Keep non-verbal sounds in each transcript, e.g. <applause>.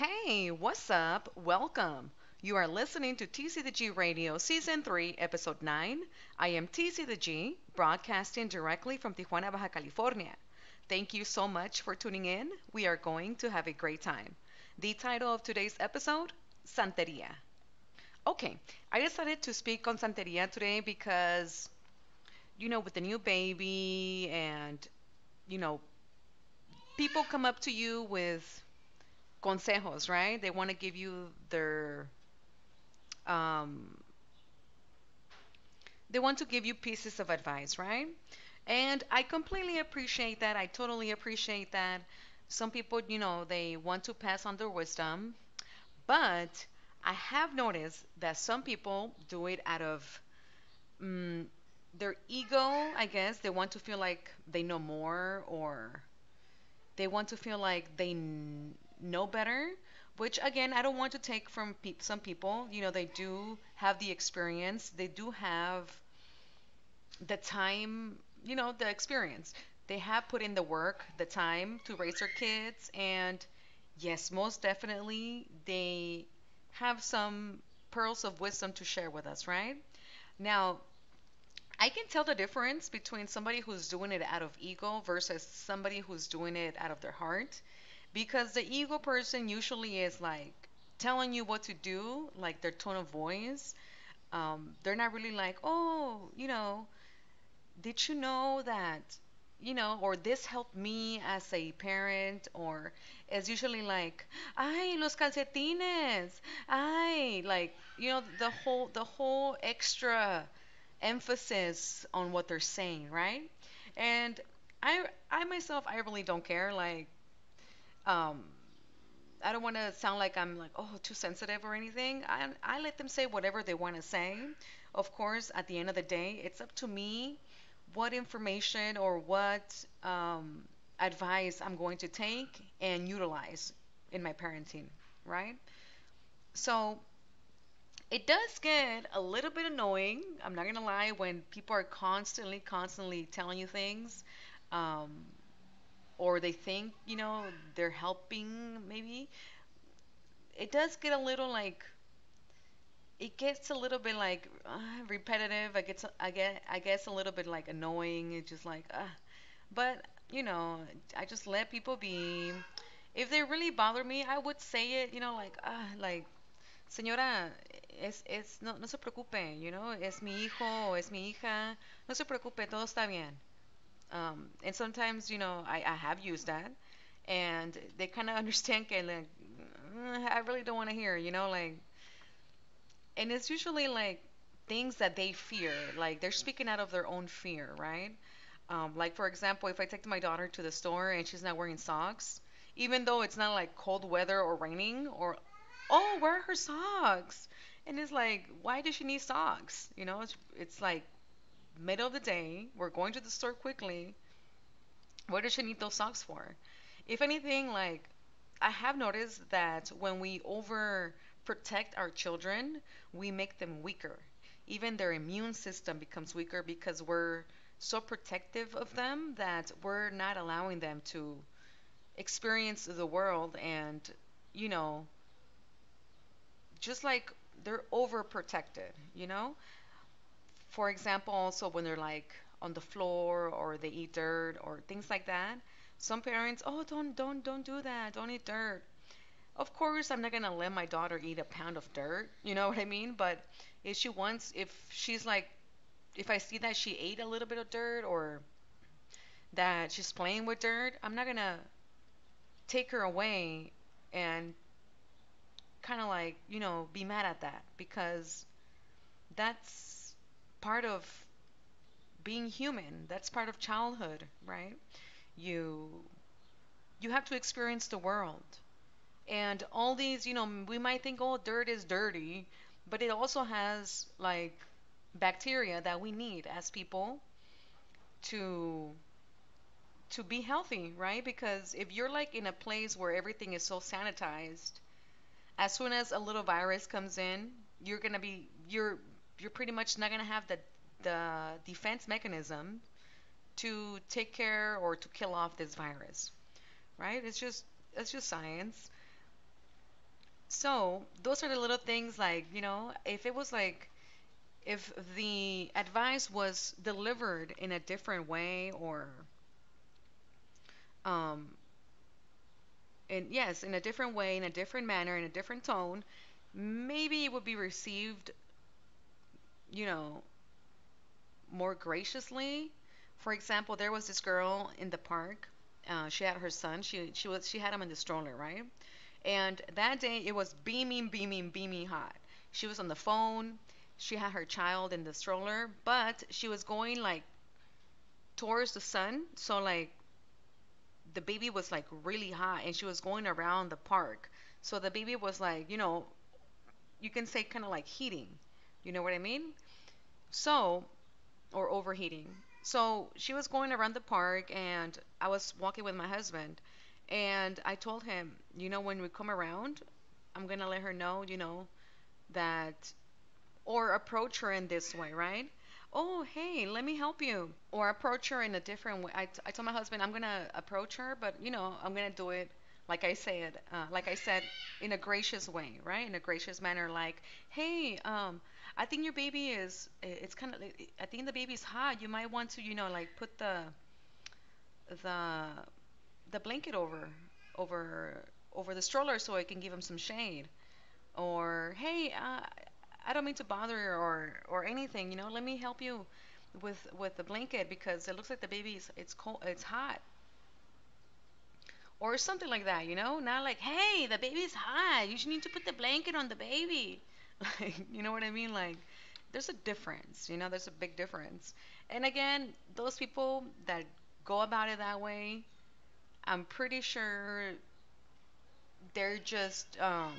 Hey, what's up? Welcome. You are listening to TC the G Radio Season 3, Episode 9. I am TC the G, broadcasting directly from Tijuana, Baja California. Thank you so much for tuning in. We are going to have a great time. The title of today's episode Santeria. Okay, I decided to speak on Santeria today because, you know, with the new baby and, you know, people come up to you with consejos, right? They want to give you their um, they want to give you pieces of advice, right? And I completely appreciate that. I totally appreciate that. Some people, you know, they want to pass on their wisdom, but I have noticed that some people do it out of mm, their ego, I guess. They want to feel like they know more or they want to feel like they know better which again i don't want to take from pe- some people you know they do have the experience they do have the time you know the experience they have put in the work the time to raise their kids and yes most definitely they have some pearls of wisdom to share with us right now I can tell the difference between somebody who's doing it out of ego versus somebody who's doing it out of their heart. Because the ego person usually is like telling you what to do, like their tone of voice. Um, they're not really like, oh, you know, did you know that, you know, or this helped me as a parent, or it's usually like, ay, los calcetines, ay, like, you know, the whole, the whole extra emphasis on what they're saying, right? And I I myself I really don't care like um I don't want to sound like I'm like oh too sensitive or anything. I I let them say whatever they want to say. Of course, at the end of the day, it's up to me what information or what um, advice I'm going to take and utilize in my parenting, right? So it does get a little bit annoying. I'm not gonna lie when people are constantly, constantly telling you things, um, or they think you know they're helping. Maybe it does get a little like it gets a little bit like uh, repetitive. I get I get I guess a little bit like annoying. It's just like uh, but you know I just let people be. If they really bother me, I would say it. You know like uh, like Señora, es, es, no, no se preocupe, you know, es mi hijo o es mi hija, no se preocupe, todo está bien. Um, and sometimes, you know, I, I have used that, and they kind of <laughs> understand like, "Mm, I really don't want to hear, you know, like, and it's usually like things that they fear, like they're speaking out of their own fear, right? Um, like for example, if I take my daughter to the store and she's not wearing socks, even though it's not like cold weather or raining, or oh, where are her socks? And it's like, why does she need socks? You know, it's, it's like middle of the day. We're going to the store quickly. What does she need those socks for? If anything, like, I have noticed that when we over protect our children, we make them weaker. Even their immune system becomes weaker because we're so protective of them that we're not allowing them to experience the world and, you know, just like they're overprotected, you know? For example, also when they're like on the floor or they eat dirt or things like that, some parents, oh, don't don't don't do that. Don't eat dirt. Of course, I'm not gonna let my daughter eat a pound of dirt. You know what I mean? But if she wants, if she's like, if I see that she ate a little bit of dirt or that she's playing with dirt, I'm not gonna take her away and kind of like, you know, be mad at that because that's part of being human. That's part of childhood, right? You you have to experience the world. And all these, you know, we might think, oh, dirt is dirty, but it also has like bacteria that we need as people to to be healthy, right? Because if you're like in a place where everything is so sanitized, as soon as a little virus comes in, you're gonna be you're you're pretty much not gonna have the the defense mechanism to take care or to kill off this virus, right? It's just it's just science. So those are the little things like, you know, if it was like if the advice was delivered in a different way or um and yes, in a different way, in a different manner, in a different tone, maybe it would be received, you know, more graciously. For example, there was this girl in the park. Uh, she had her son. She she was she had him in the stroller, right? And that day it was beaming, beaming, beaming hot. She was on the phone. She had her child in the stroller, but she was going like towards the sun. So like the baby was like really hot and she was going around the park. So the baby was like, you know, you can say kind of like heating. You know what I mean? So, or overheating. So she was going around the park and I was walking with my husband and I told him, you know, when we come around, I'm going to let her know, you know, that, or approach her in this way, right? Oh, hey, let me help you. Or approach her in a different way. I, t- I told my husband I'm going to approach her, but, you know, I'm going to do it like I said, uh, like I said, in a gracious way, right? In a gracious manner, like, hey, um, I think your baby is, it's kind of, I think the baby's hot. You might want to, you know, like put the, the, the blanket over, over, over the stroller so it can give him some shade. Or, hey, uh, I don't mean to bother or, or anything, you know, let me help you with, with the blanket because it looks like the baby's, it's cold, it's hot or something like that, you know? Not like, hey, the baby's hot. You should need to put the blanket on the baby. <laughs> Like, you know what I mean? Like, there's a difference, you know? There's a big difference. And again, those people that go about it that way, I'm pretty sure they're just, um,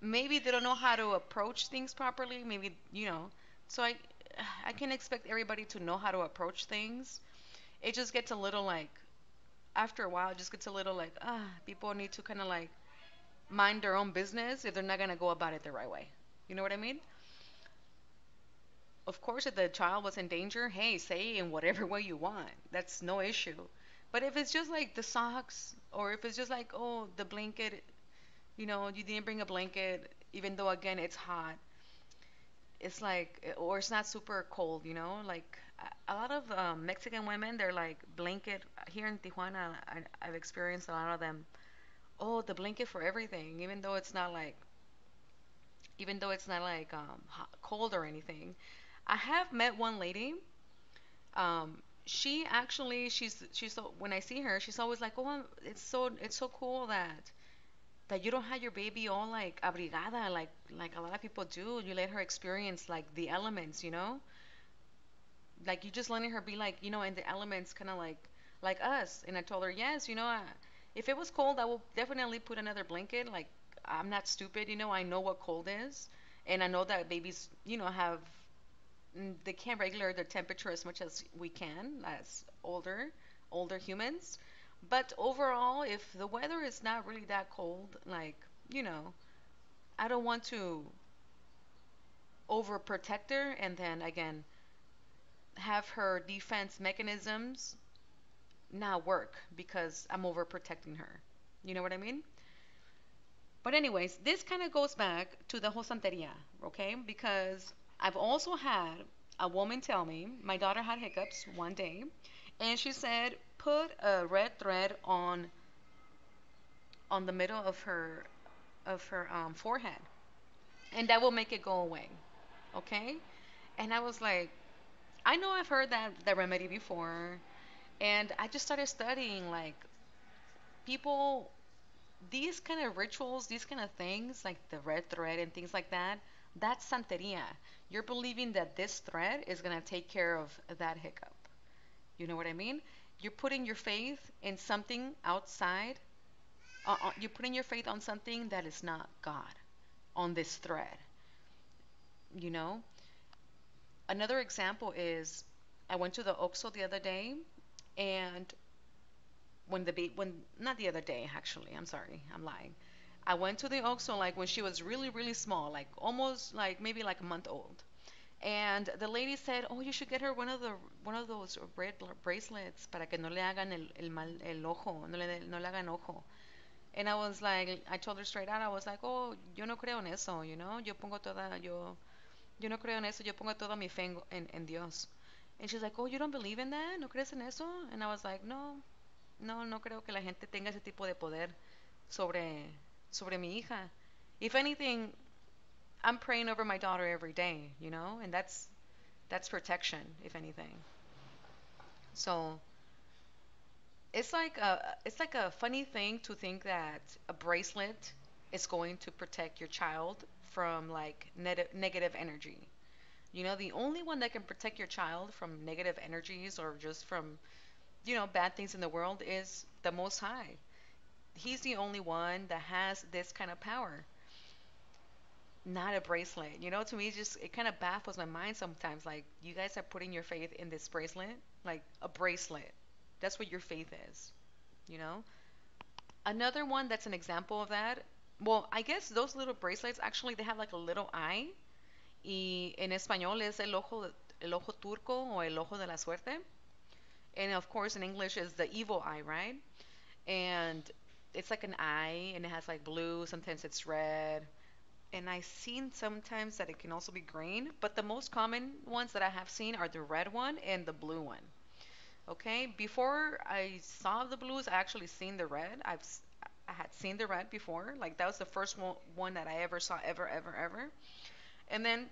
maybe they don't know how to approach things properly. Maybe, you know. So I, I can expect everybody to know how to approach things. It just gets a little like, after a while, it just gets a little like, ah, people need to kind of like mind their own business if they're not going to go about it the right way. You know what I mean? Of course, if the child was in danger, hey, say in whatever way you want. That's no issue. But if it's just like the socks, or if it's just like, oh, the blanket, you know, you didn't bring a blanket, even though, again, it's hot, it's like, or it's not super cold, you know, like a lot of um, Mexican women, they're like blanket. Here in Tijuana, I, I've experienced a lot of them. Oh, the blanket for everything, even though it's not like, even though it's not like um, hot, cold or anything. I have met one lady. Um, she actually, she's she's so when I see her, she's always like, oh, it's so it's so cool that that you don't have your baby all like abrigada like like a lot of people do. You let her experience like the elements, you know like you just letting her be like you know in the elements kind of like like us. And i told her yes you know I, if it was cold i will definitely put another blanket. Like i'm not stupid you know i know what cold is. And i know that babies you know have mm, they can't regulate their temperature as much as we can as older older humans. But overall if the weather is not really that cold like you know i don't want to overprotect her. And then again have her defense mechanisms not work because I'm overprotecting her. You know what I mean? But anyways, this kind of goes back to the whole santeria, okay? Because I've also had a woman tell me my daughter had hiccups one day, and she said put a red thread on on the middle of her of her um, forehead, and that will make it go away, okay? And I was like, I know I've heard that that remedy before, and I just started studying like people these kind of rituals, these kind of things like the red thread and things like that. That's santeria. You're believing that this thread is gonna take care of that hiccup. You know what I mean? You're putting your faith in something outside. Uh, uh you're putting your faith on something that is not God, on this thread. You know, Another example is I went to the OXXO the other day and when the baby when not the other day actually I'm sorry I'm lying. I went to the OXXO like when she was really really small like almost like maybe like a month old. And the lady said oh you should get her one of the one of those red bracelets para que no le hagan el, el mal el ojo no le, no le hagan ojo. And I was like, I told her straight out, I was like, oh, yo no creo en eso, you know, yo pongo toda, yo, yo no creo en eso, yo pongo toda mi fe en, en, en Dios. And she's like, oh, you don't believe in that? ¿No crees en eso? And I was like, no, no, no creo que la gente tenga ese tipo de poder sobre, sobre mi hija. If anything, I'm praying over my daughter every day, you know, and that's that's protection, if anything. So it's like a it's like a funny thing to think that a bracelet is going to protect your child from like neg- negative energy. You know, the only one that can protect your child from negative energies or just from you know bad things in the world is the Most High. He's the only one that has this kind of power. Not a bracelet. You know, to me, just it kind of baffles my mind sometimes. Like, you guys are putting your faith in this bracelet, like a bracelet. That's what your faith is. You know. Another one that's an example of that. Well, I guess those little bracelets actually they have like a little eye. Y en español es el ojo, el ojo turco o el ojo de la suerte. And of course, in English is the evil eye, right? And it's like an eye, and it has like blue. Sometimes it's red. And I've seen sometimes that it can also be green, but the most common ones that I have seen are the red one and the blue one. Okay, before I saw the blues, I actually seen the red. I've I had seen the red before. Like that was the first one, one that I ever saw ever ever ever. And then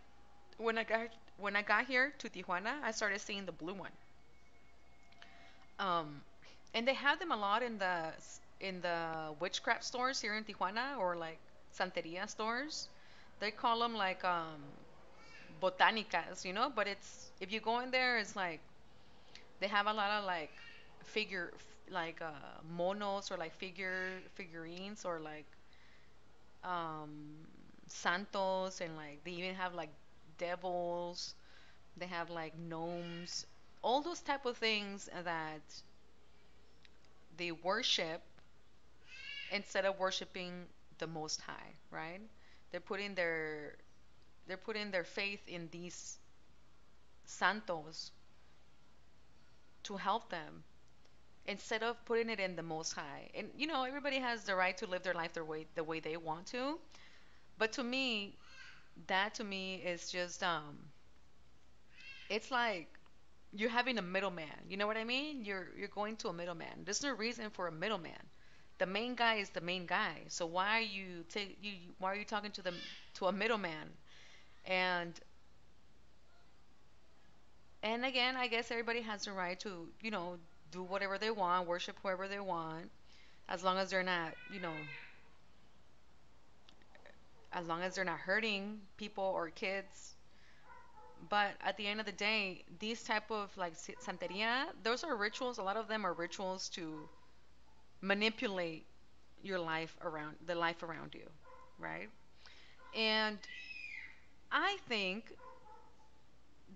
when I got when I got here to Tijuana, I started seeing the blue one. Um, and they have them a lot in the in the witchcraft stores here in Tijuana or like Santeria stores. They call them like um botanicas, you know, but it's if you go in there, it's like they have a lot of like figure like uh monos or like figure figurines or like um santos and like they even have like devils. They have like gnomes. All those type of things that they worship instead of worshiping the most high right? They're putting their they're putting their faith in these santos to help them instead of putting it in the most high. And you know everybody has the right to live their life their way the way they want to. But to me that to me is just um it's like you're having a middleman. You know what i mean? You're you're going to a middleman. There's no reason for a middleman. The main guy is the main guy. So why are you take you why are you talking to them to a middleman? And and again i guess everybody has the right to you know do whatever they want worship whoever they want as long as they're not you know as long as they're not hurting people or kids. But at the end of the day these type of like santeria those are rituals. A lot of them are rituals to manipulate your life around the life around you right? And i think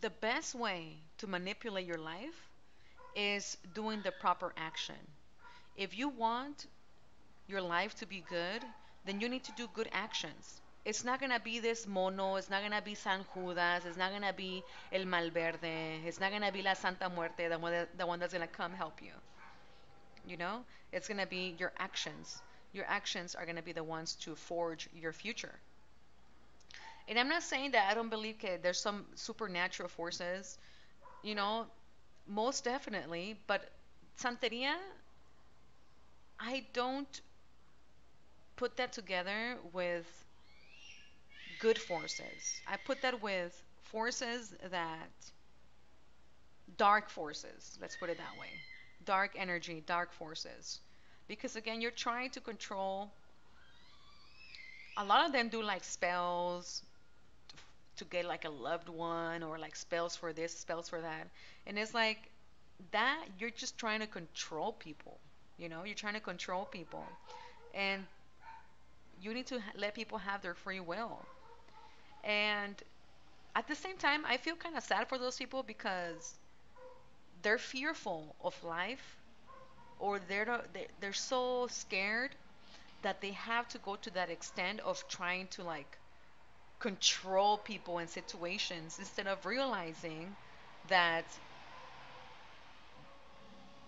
the best way to manipulate your life is doing the proper action if you want your life to be good, then you need to do good actions. It's not gonna be this mono, it's not gonna be San Judas, it's not gonna be El Malverde, it's not gonna be La Santa Muerte, the one, that, the one that's gonna come help you. You know, it's gonna be your actions. Your actions are gonna be the ones to forge your future. And I'm not saying that I don't believe that there's some supernatural forces, you know, most definitely, but Santeria, I don't put that together with good forces. I put that with forces that dark forces, let's put it that way. Dark energy, dark forces. Because again, you're trying to control a lot of them do like spells to, get like a loved one or like spells for this, spells for that. And it's like that you're just trying to control people. You know, you're trying to control people. And you need to let people have their free will. And at the same time, I feel kind of sad for those people because they're fearful of life or they're they're so scared that they have to go to that extent of trying to like control people and situations instead of realizing that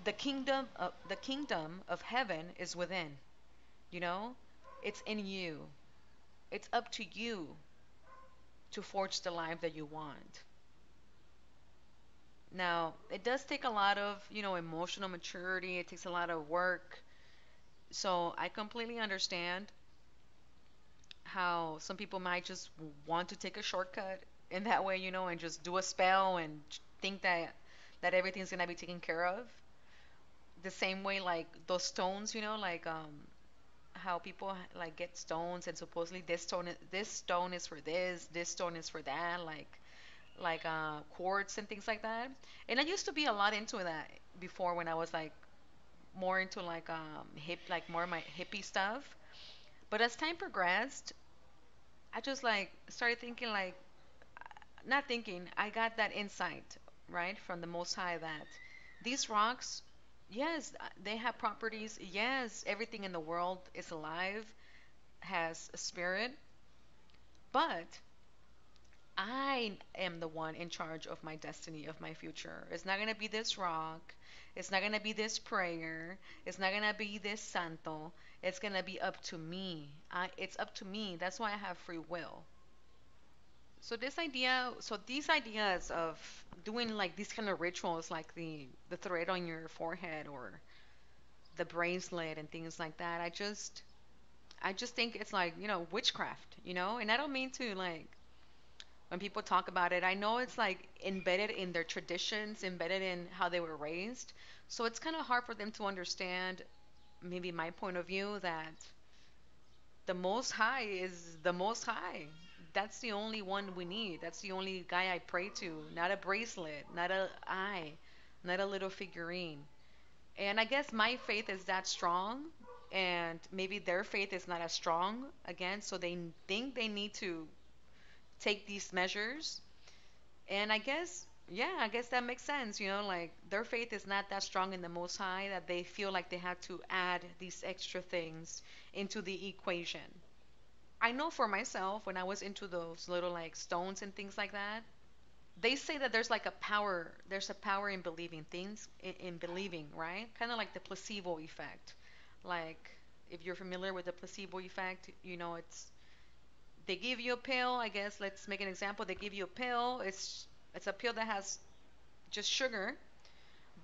the kingdom of the kingdom of heaven is within You know, it's in you. It's up to you to forge the life that you want. Now, it does take a lot of, you know, emotional maturity. It takes a lot of work. So I completely understand how some people might just want to take a shortcut in that way, you know, and just do a spell and think that that everything's gonna be taken care of. The same way, like those stones, you know, like um, how people like get stones and supposedly this stone, this stone is for this, this stone is for that, like like uh, quartz and things like that. And I used to be a lot into that before when I was like more into like um hip, like more my hippie stuff. But as time progressed, I just like started thinking like not thinking, I got that insight, right, from the Most High that these rocks, yes, they have properties. Yes, everything in the world is alive, has a spirit, but I am the one in charge of my destiny, of my future. It's not going to be this rock. It's not going to be this prayer. It's not going to be this santo. It's going to be up to me. I, it's up to me. That's why I have free will. So this idea, so these ideas of doing like these kind of rituals, like the the thread on your forehead or the bracelet and things like that, I just I just think it's like you know witchcraft, you know. And I don't mean to like when people talk about it, I know it's like embedded in their traditions, embedded in how they were raised. So it's kind of hard for them to understand maybe my point of view that the most high is the most high. That's the only one we need. That's the only guy I pray to. Not a bracelet, not a eye, not a little figurine. And I guess my faith is that strong, and maybe their faith is not as strong again, so they think they need to take these measures. And I guess, yeah, I guess that makes sense. You know, like their faith is not that strong in the Most High that they feel like they have to add these extra things into the equation. I know for myself when I was into those little like stones and things like that, they say that there's like a power, there's a power in believing things, in, in believing, right? Kind of like the placebo effect. Like if you're familiar with the placebo effect, you know, it's they give you a pill, I guess let's make an example. They give you a pill. It's it's a pill that has just sugar,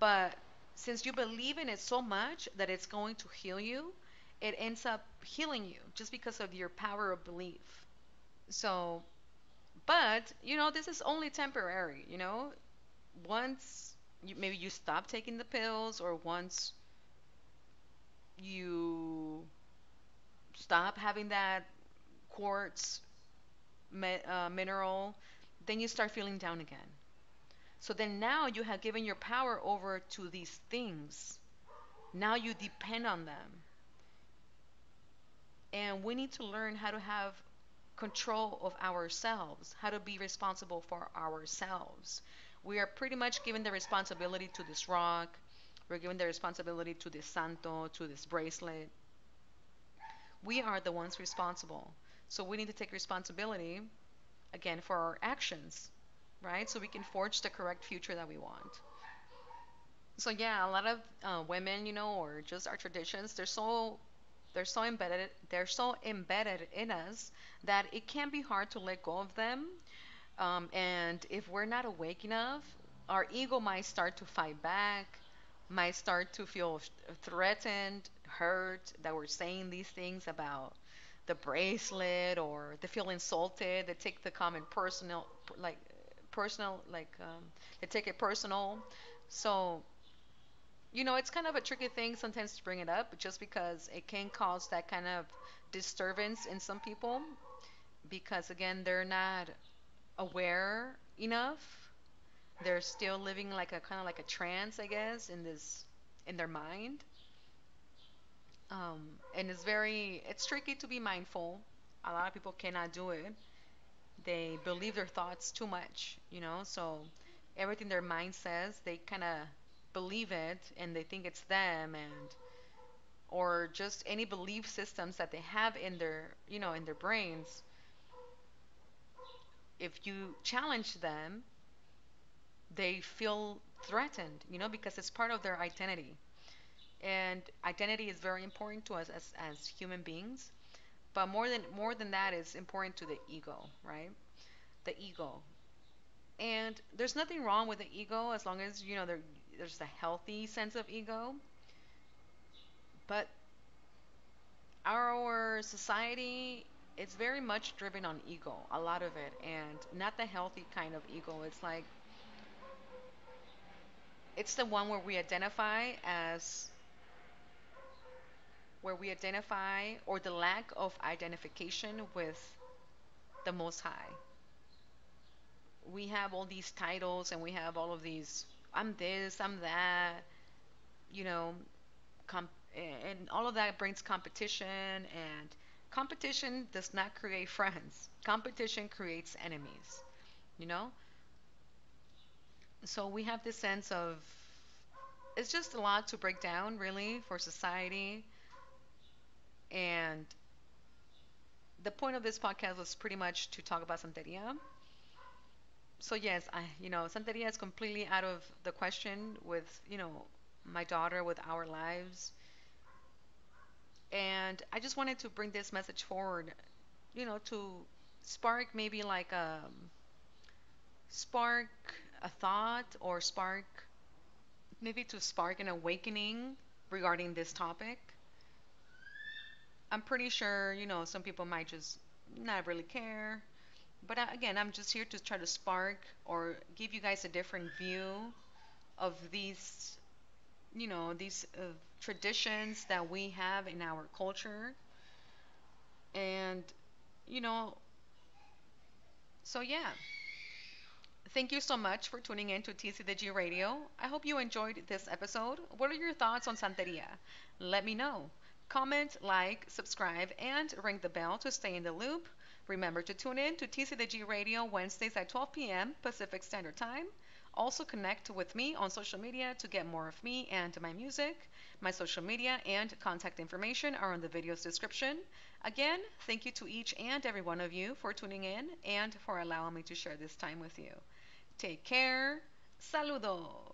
but since you believe in it so much that it's going to heal you, it ends up healing you just because of your power of belief. So, but you know, this is only temporary, you know. Once you, maybe you stop taking the pills or once you stop having that quartz mi- uh, mineral, then you start feeling down again. So then now you have given your power over to these things. Now you depend on them. And we need to learn how to have control of ourselves, how to be responsible for ourselves. We are pretty much given the responsibility to this rock, we're given the responsibility to this santo, to this bracelet. We are the ones responsible. So we need to take responsibility again for our actions, right? So we can forge the correct future that we want. So yeah, a lot of uh, women, you know, or just our traditions, they're so they're so embedded they're so embedded in us that it can be hard to let go of them. Um, and if we're not awake enough, our ego might start to fight back, might start to feel threatened, hurt that we're saying these things about the bracelet, or they feel insulted. They take the comment personal, like personal, like um, they take it personal. So you know, it's kind of a tricky thing sometimes to bring it up just because it can cause that kind of disturbance in some people because again, they're not aware enough. They're still living like a kind of like a trance, I guess, in this in their mind. Um, and it's very it's tricky to be mindful. A lot of people cannot do it. They believe their thoughts too much, you know, so everything their mind says, they kind of believe it and they think it's them and or just any belief systems that they have in their, you know, in their brains. If you challenge them, they feel threatened, you know, because it's part of their identity. And identity is very important to us as, as human beings. But more than more than that is important to the ego, right? The ego. And there's nothing wrong with the ego as long as you know there, there's a healthy sense of ego. But our society it's very much driven on ego, a lot of it, and not the healthy kind of ego. It's like it's the one where we identify as where we identify or the lack of identification with the most high. We have all these titles and we have all of these I'm this, I'm that, you know, com- and all of that brings competition and competition does not create friends. Competition creates enemies, you know? So we have this sense of it's just a lot to break down really for society and the point of this podcast was pretty much to talk about Santeria. So yes, I you know Santeria is completely out of the question with you know my daughter with our lives, and I just wanted to bring this message forward, you know, to spark maybe like a spark a thought or spark maybe to spark an awakening regarding this topic. I'm pretty sure, you know, some people might just not really care. But uh, again, I'm just here to try to spark or give you guys a different view of these, you know, these uh, traditions that we have in our culture. And, you know, so yeah. Thank you so much for tuning in to TC the G Radio. I hope you enjoyed this episode. What are your thoughts on Santeria? Let me know. Comment, like, subscribe, and ring the bell to stay in the loop. Remember to tune in to TC the G Radio Wednesdays at 12 p.m. Pacific Standard Time. Also connect with me on social media to get more of me and my music. My social media and contact information are in the video's description. Again, thank you to each and every one of you for tuning in and for allowing me to share this time with you. Take care. Saludos.